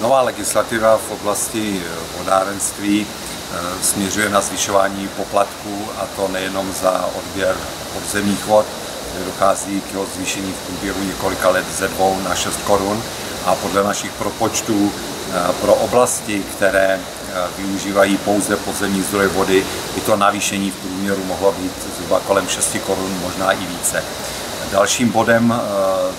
Nová legislativa v oblasti vodárenství směřuje na zvyšování poplatků a to nejenom za odběr podzemních vod, kde dochází k jeho zvýšení v průběhu několika let ze 2 na 6 korun a podle našich propočtů pro oblasti, které využívají pouze podzemní zdroje vody, by to navýšení v průměru mohlo být zhruba kolem 6 korun, možná i více. Dalším bodem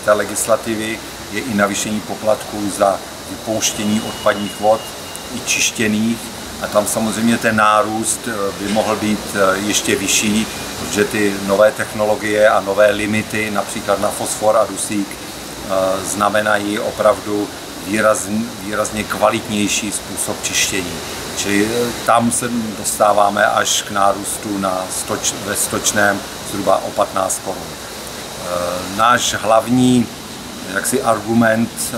té legislativy je i navýšení poplatků za vypouštění odpadních vod i čištěných a tam samozřejmě ten nárůst by mohl být ještě vyšší, protože ty nové technologie a nové limity, například na fosfor a dusík, znamenají opravdu výrazně, výrazně kvalitnější způsob čištění. Čili eh, tam se dostáváme až k nárůstu na stoč, ve stočném zhruba o 15 korun. Eh, náš hlavní jaksi argument eh,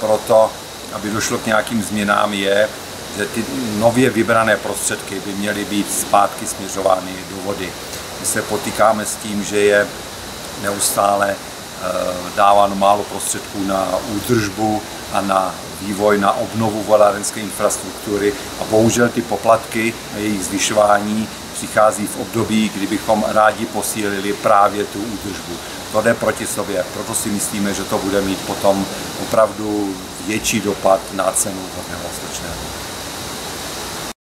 pro to, aby došlo k nějakým změnám, je, že ty nově vybrané prostředky by měly být zpátky směřovány do vody. My se potýkáme s tím, že je neustále dáváno málo prostředků na údržbu a na vývoj, na obnovu vodárenské infrastruktury a bohužel ty poplatky a jejich zvyšování přichází v období, kdybychom rádi posílili právě tu údržbu. To jde proti sobě, proto si myslíme, že to bude mít potom opravdu větší dopad na cenu vodného stočného.